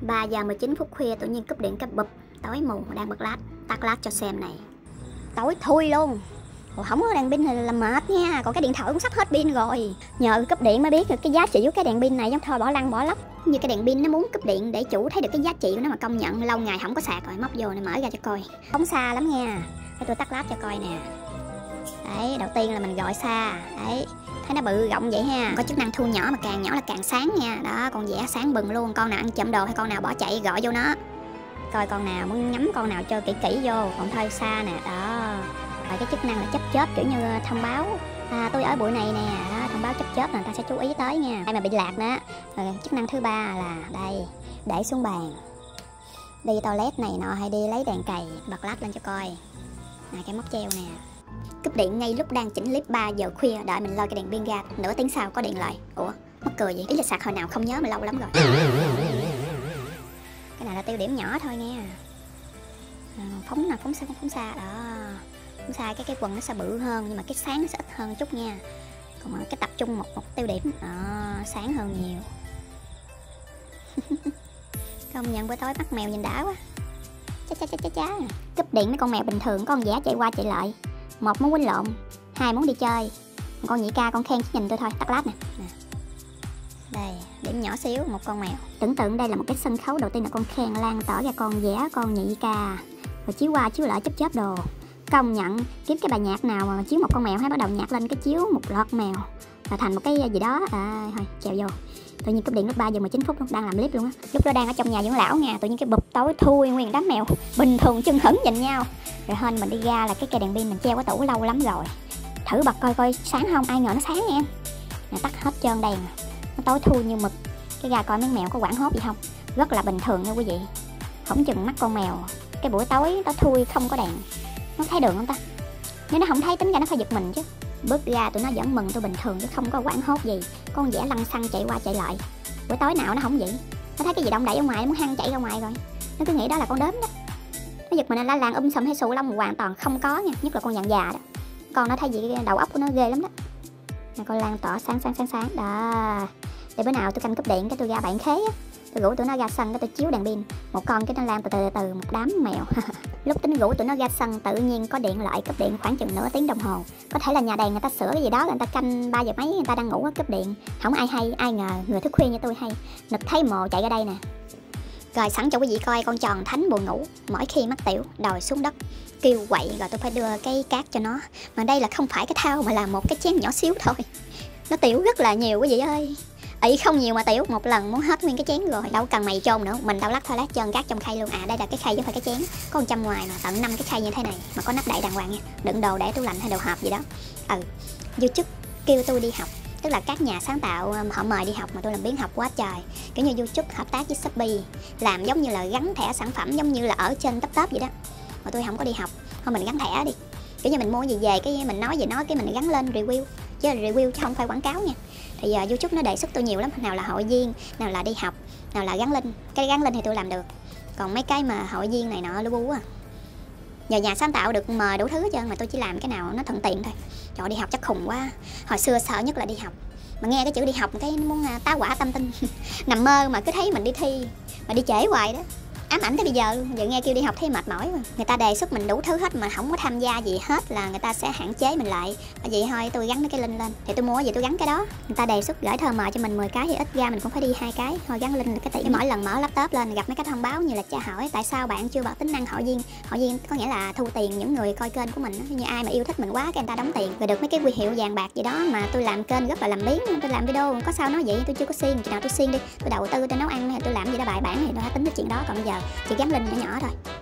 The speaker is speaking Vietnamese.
3 giờ 19 phút khuya tự nhiên cúp điện cái bụp tối mù đang bật lát tắt lát cho xem này. Tối thui luôn. Ủa, không có đèn pin thì là mệt nha còn cái điện thoại cũng sắp hết pin rồi. Nhờ cúp điện mới biết được cái giá trị của cái đèn pin này giống thôi bỏ lăn bỏ lóc. Như cái đèn pin nó muốn cúp điện để chủ thấy được cái giá trị của nó mà công nhận lâu ngày không có sạc rồi móc vô này mở ra cho coi. Không xa lắm nha. Để tôi tắt lát cho coi nè đấy đầu tiên là mình gọi xa. Đấy thấy nó bự rộng vậy ha. Có chức năng thu nhỏ mà càng nhỏ là càng sáng nha. Đó con vẽ sáng bừng luôn. Con nào ăn chậm đồ hay con nào bỏ chạy gọi vô nó. Coi con nào muốn nhắm con nào chơi kỹ kỹ vô. Còn thôi xa nè. Đó. Rồi cái chức năng là chấp chớp kiểu như ờ, thông báo. À, tôi ở buổi này nè. Đó, thông báo chấp chớp là người ta sẽ chú ý tới nha. Ai mà bị lạc nữa rồi chức năng thứ ba là đây để xuống bàn. Đi toilet này nọ hay đi lấy đèn cày bật lát lên cho coi. Này cái móc treo nè cúp điện ngay lúc đang chỉnh clip 3 giờ khuya đợi mình lôi cái đèn pin ra nửa tiếng sau có điện lại. Ủa mắc cười vậy? Ý là sạc hồi nào không nhớ mà lâu lắm rồi. Cái này là tiêu điểm nhỏ thôi nha à, phóng nào phóng xa phóng xa. Đó phóng xa cái cái quần nó sẽ bự hơn nhưng mà cái sáng nó sẽ ít hơn chút nha. Còn cái tập trung một một tiêu điểm đó, sáng hơn nhiều. Công nhận bữa tối bắt mèo nhìn đã quá. Chá chá chá chá chá. Cúp điện mấy con mèo bình thường con vẽ chạy qua chạy lại một muốn quýnh lộn hai muốn đi chơi. Con nhị ca con khen chỉ nhìn tôi thôi tắt lát nè. Đây điểm nhỏ xíu một con mèo. Tưởng tượng đây là một cái sân khấu đầu tiên là con khen lan tỏ ra con vẽ con nhị ca. Rồi chiếu qua chiếu lại chấp chớp đồ. Công nhận kiếm cái bài nhạc nào mà chiếu một con mèo hay bắt đầu nhạc lên cái chiếu một loạt mèo. Là thành một cái gì đó à thôi chèo vô tự nhiên cúp điện lúc 3 giờ 19 phút đang làm clip luôn á. Lúc đó đang ở trong nhà dưỡng lão nha, tự nhiên cái bụp tối thui nguyên đám mèo. Bình thường chân hững nhìn nhau. Rồi hên mình đi ra là cái cây đèn pin mình treo cái tủ lâu lắm rồi. Thử bật coi coi sáng không, ai ngờ nó sáng nha. Nè tắt hết trơn đèn. Nó tối thui như mực. Cái ra coi mấy mèo có quảng hốt gì không? Rất là bình thường nha quý vị. Không chừng mắt con mèo. Cái buổi tối nó thui không có đèn. Nó thấy đường không ta? Nếu nó không thấy tính ra nó phải giật mình chứ bước ra tụi nó vẫn mừng tôi bình thường chứ không có quảng hốt gì. Con vẽ lăn xăng chạy qua chạy lại. Buổi tối nào nó không vậy? Nó thấy cái gì đông đẩy ở ngoài, nó muốn hăng chạy ra ngoài rồi. Nó cứ nghĩ đó là con đếm đó. Nó giật mình la làng um sùm hay sù lông, hoàn toàn không có nha, nhất là con dạng già đó. Con nó thấy gì đầu óc của nó ghê lắm đó. Nè con lan tỏ sáng sáng sáng sáng. Đó. Để bữa nào tôi canh cúp điện cái tôi ra bạn khế á tôi rủ tụi nó ra sân cái tôi chiếu đèn pin. Một con cái nó lan từ từ từ một đám mèo. Lúc tính rủ tụi nó ra sân tự nhiên có điện lại cấp điện khoảng chừng nửa tiếng đồng hồ. Có thể là nhà đèn người ta sửa cái gì đó, người ta canh ba giờ mấy, người ta đang ngủ cấp điện. Không ai hay, ai ngờ người thức khuya như tôi hay. Nực thấy mồ chạy ra đây nè. Rồi sẵn cho quý vị coi con tròn thánh buồn ngủ, mỗi khi mắc tiểu đòi xuống đất. Kêu quậy rồi tôi phải đưa cái cát cho nó. Mà đây là không phải cái thao mà là một cái chén nhỏ xíu thôi. Nó tiểu rất là nhiều, quý vị ơi ý không nhiều mà tiểu. Một lần muốn hết nguyên cái chén rồi, đâu cần mày chôn nữa. Mình đâu lắc thôi, lát trơn cát trong khay luôn. À đây là cái khay chứ phải cái chén. Có trăm ngoài mà, tận năm cái khay như thế này. Mà có nắp đậy đàng hoàng nha. Đựng đồ để tủ lạnh hay đồ hộp gì đó. Ừ youtube kêu tôi đi học. Tức là các nhà sáng tạo um, họ mời đi học mà tôi làm biến học quá trời. Kiểu như youtube hợp tác với shopee, làm giống như là gắn thẻ sản phẩm giống như là ở trên top top vậy đó. Mà tôi không có đi học. Thôi mình gắn thẻ đi kiểu như mình mua gì về, cái mình nói gì nói, cái mình gắn lên review. Chứ review chứ không phải quảng cáo nha. Thì giờ youtube nó đề xuất tôi nhiều lắm, nào là hội viên, nào là đi học, nào là gắn link. Cái gắn link thì tôi làm được. Còn mấy cái mà hội viên này nọ lu bu à. Nhờ nhà sáng tạo được mời đủ thứ hết trơn mà tôi chỉ làm cái nào nó thuận tiện thôi. Trời đi học chắc khùng quá. Hồi xưa sợ nhất là đi học. Mà nghe cái chữ đi học cái muốn à, tá quả tâm tinh. Nằm mơ mà cứ thấy mình đi thi, mà đi trễ hoài đó ám ảnh tới bây giờ giờ nghe kêu đi học thấy mệt mỏi mà. Người ta đề xuất mình đủ thứ hết mà không có tham gia gì hết là người ta sẽ hạn chế mình lại. Vậy thôi tôi gắn cái link lên. Thì tôi mua vậy tôi gắn cái đó. Người ta đề xuất gửi thơ mời cho mình 10 cái thì ít ra mình cũng phải đi hai cái. Thôi gắn link là cái tỷ mỗi lần mở laptop lên gặp mấy cái thông báo như là tra hỏi tại sao bạn chưa bật tính năng hội viên. Hội viên có nghĩa là thu tiền những người coi kênh của mình như ai mà yêu thích mình quá cái người ta đóng tiền. Rồi được mấy cái quy hiệu vàng bạc gì đó mà tôi làm kênh rất là làm biến. Tôi làm video có sao nói vậy? Tôi chưa có xuyên chừng nào tôi xuyên đi tôi đầu tư tôi nấu ăn thì tôi làm gì đó bài bản thì tôi tính cái chuyện đó. Còn bây giờ chỉ gắn link nhỏ nhỏ thôi.